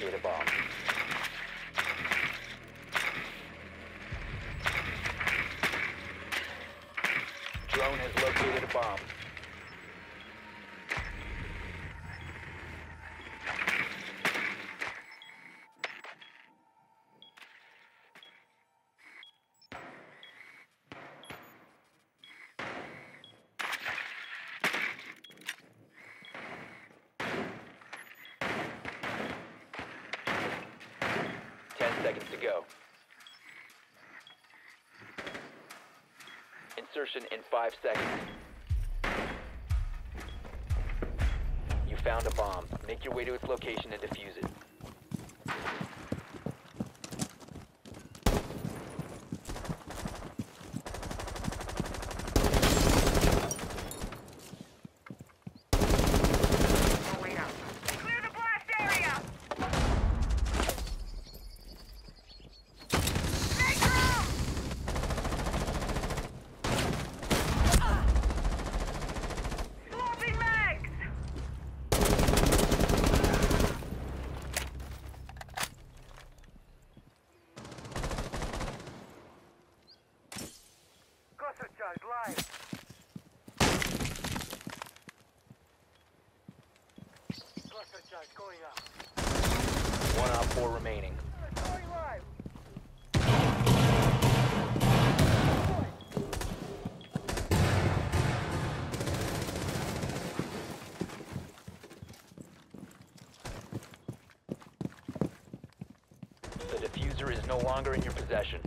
locate a bomb. Drone has located a bomb. Seconds to go. Insertion in 5 seconds. You found a bomb. Make your way to its location and defuse it. One op 4 remaining. The defuser is no longer in your possession.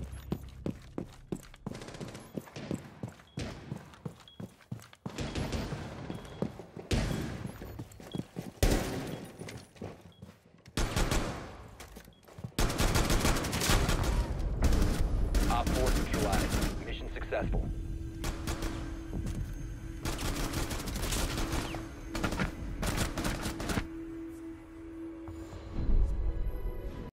Successful.